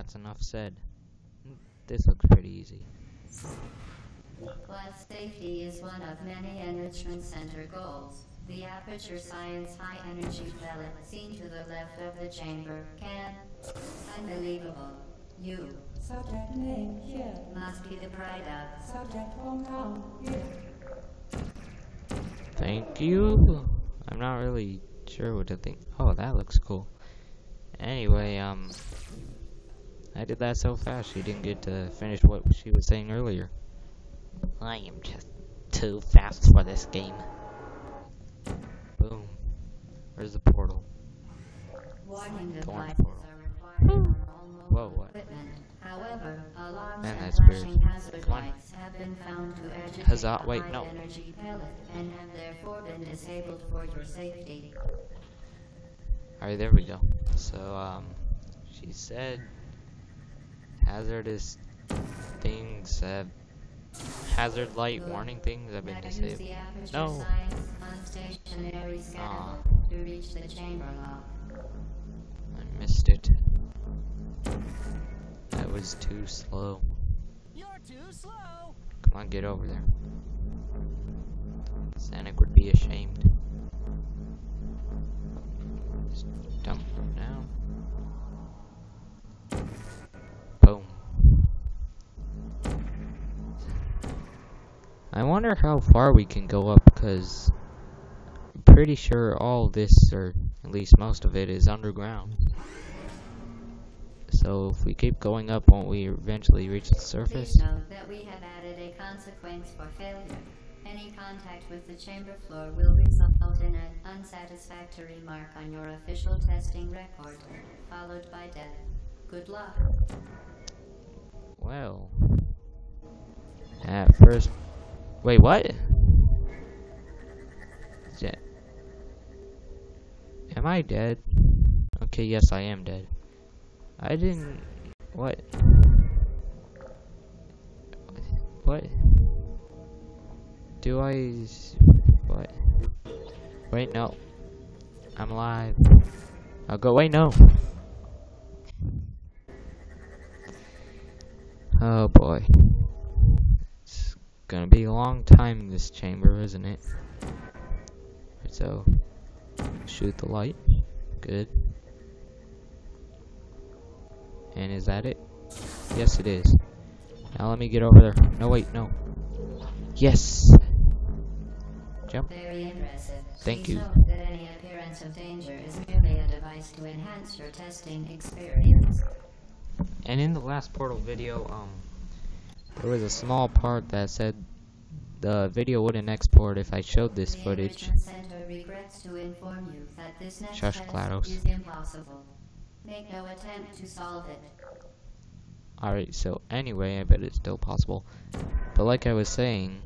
that's enough said. This looks pretty easy. Class safety is one of many enrichment center goals. The Aperture Science High Energy Pellet seen to the left of the chamber can. Unbelievable. You Subject name here. must be the pride of. Subject hometown here. Thank you. I'm not really sure what to think. Oh, that looks cool. Anyway, um, I did that so fast she didn't get to finish what she was saying earlier. I am just too fast for this game. Boom. Where's the portal? Warning Go portal. are required on all mobile Whoa, what? However, alarms Man, and that's weird. flashing hazard Come on. lights have been found to agitate Huzzah, the wait, high no. energy pellet and have therefore been disabled for your safety. Alright, there we go. So, um, she said hazardous things have hazard light Good. warning things have been Now use disabled. the No. Science unstationary scaffold Aw. to reach the chamber lock. I missed it. That was too slow. You're too slow. Come on, get over there. Sanic would be ashamed. Just dump him down. I wonder how far we can go up because I'm pretty sure all this, or at least most of it, is underground. So if we keep going up, won't we eventually reach the surface? Please note that we have added a consequence for failure. Any contact with the chamber floor will result in an unsatisfactory mark on your official testing record, followed by death. Good luck. Well, at first, wait, what? Ja- Am I dead? Okay, yes, I am dead. I didn't. What? What? Do I... What? Wait, no. I'm alive. I'll go. Wait, no. Oh boy. Gonna be a long time in this chamber, isn't it? So, shoot the light. Good. And is that it? Yes, it is. Now let me get over there. No, wait, no. Yes! Jump. Very impressive. Thank Please you. note that any appearance of danger is merely a device to enhance your testing experience. And in the last portal video, um, there was a small part that said the video wouldn't export if I showed this the footage. Regrets to inform you that this Shush, impossible. Make no attempt to solve it. Alright, so anyway, I bet it's still possible. But like I was saying,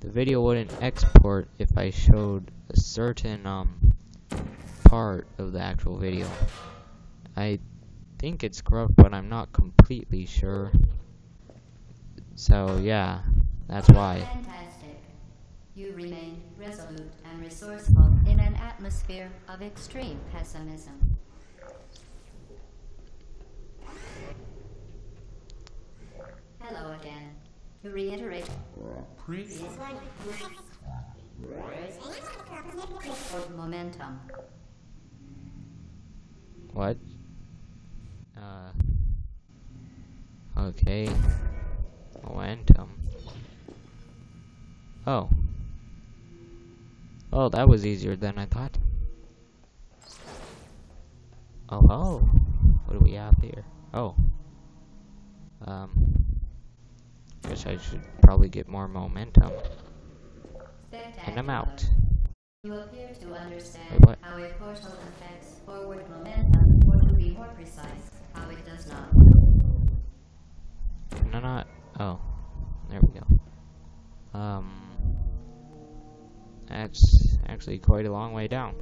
the video wouldn't export if I showed a certain um part of the actual video. I think it's corrupt, but I'm not completely sure. So yeah, that's why. Fantastic. You remain resolute and resourceful in an atmosphere of extreme pessimism. Hello again. To reiterate, of momentum. What? Uh. Okay. Momentum. Oh. Oh, that was easier than I thought. Oh, oh. What do we have here? Oh. Um. Guess I should probably get more momentum. And I'm out. You appear to understand Wait, what? how a portal affects forward momentum, or to be more precise, how it does not. Can I not? Oh, there we go. Um, that's actually quite a long way down.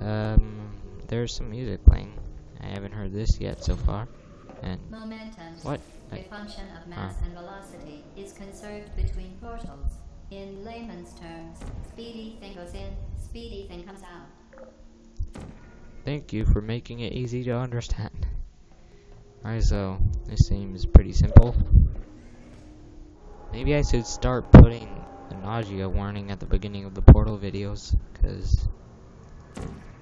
Um, there's some music playing. I haven't heard this yet so far. And Momentum, what? a function of mass Ah. and velocity, is conserved between portals. In layman's terms, speedy thing goes in, speedy thing comes out. Thank you for making it easy to understand. Alright, so this seems pretty simple. Maybe I should start putting a nausea warning at the beginning of the portal videos, because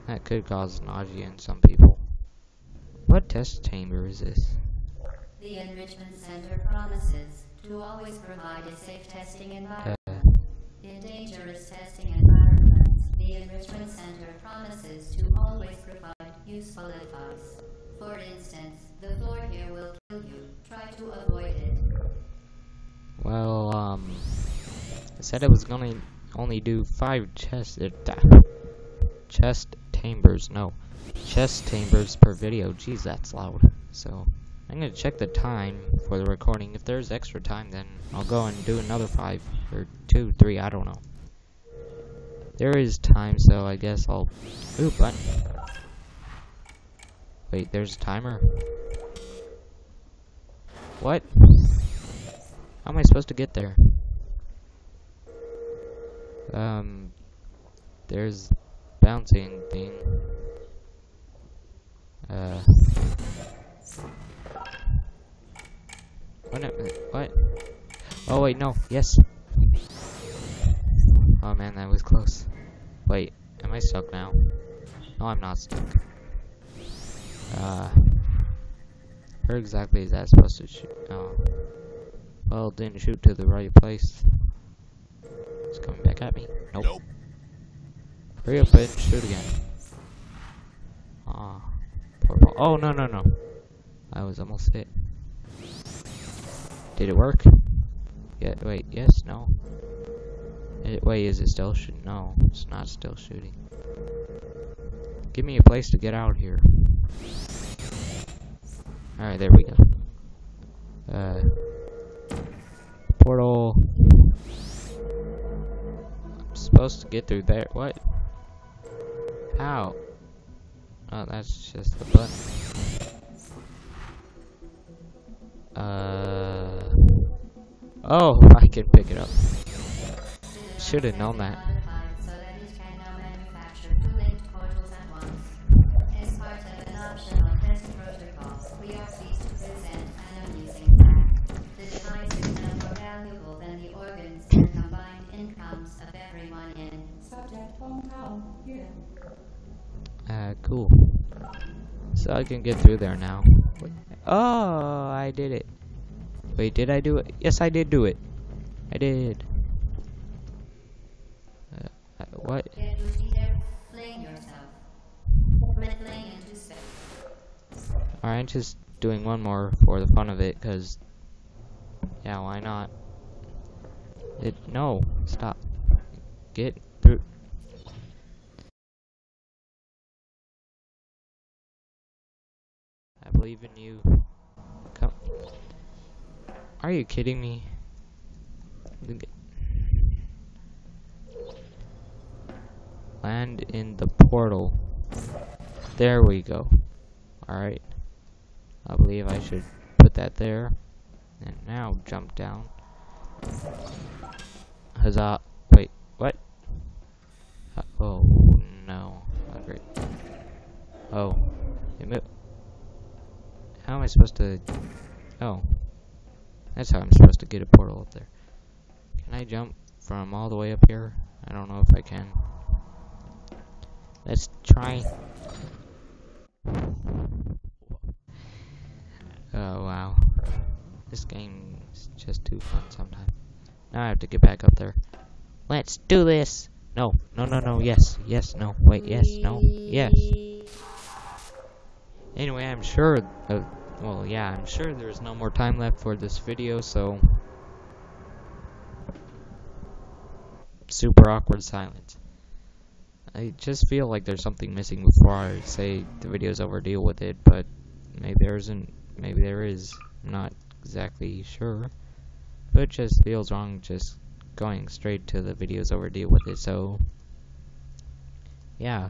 that could cause nausea in some people. What test chamber is this? The Enrichment Center promises to always provide a safe testing environment. Uh, In dangerous testing environments, the Enrichment Center promises to always provide useful advice. For instance, the floor here will kill you. Try to avoid it. well, um, I said I was gonna only do five chest, uh, chest chambers, no, chest chambers per video. Jeez, that's loud. So, I'm gonna check the time for the recording. If there's extra time, then I'll go and do another five, or two, three, I don't know. There is time, so I guess I'll, ooh, button. Wait, there's a timer? What? How am I supposed to get there? Um, there's bouncing thing. Uh. What? What? Oh wait, no. Yes. Oh man, that was close. Wait, am I stuck now? No, I'm not stuck. Uh, where exactly is that supposed to shoot? Oh. Well, it didn't shoot to the right place. It's coming back at me. Nope. Nope. Hurry up and shoot again. Ah. ball. Oh, no, no, no. I was almost hit. Did it work? Yeah, wait, yes, no. Eh, wait, is it still shooting? No, it's not still shooting. Give me a place to get out here. Alright, there we go. Uh, portal. I'm supposed to get through there. What? How? Oh, that's just the button. Uh. Oh, I can pick it up. Should have known that. We are pleased to present an amusing fact. The device is now more valuable than the organs and combined incomes of everyone in. Subject hometown here. Uh, cool. So I can get through there now. Wait. Oh, I did it. Wait, did I do it? Yes, I did do it. I did. Uh, uh, what? Alright, just doing one more for the fun of it, cause yeah, why not? It no, stop. Get through. I believe in you. Come. Are you kidding me? Land in the portal. There we go. Alright. I believe I should put that there. And now jump down. Huzzah. Wait, what? Uh, oh, no. Oh, great. Oh. It how am I supposed to... Oh. That's how I'm supposed to get a portal up there. Can I jump from all the way up here? I don't know if I can. Let's try. Oh wow. This game is just too fun sometimes. Now I have to get back up there. Let's do this! No, no, no, no, yes, yes, no, wait, yes, no, yes. Anyway, I'm sure, uh, well, yeah, I'm sure there's no more time left for this video, so... Super awkward silence. I just feel like there's something missing before I say the video's over, deal with it, but maybe there isn't, Maybe there is. I'm not exactly sure. But it just feels wrong just going straight to the videos over deal with it, so yeah.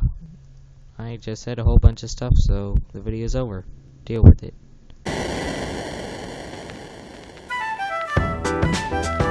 I just said a whole bunch of stuff, so the video is over. Deal with it.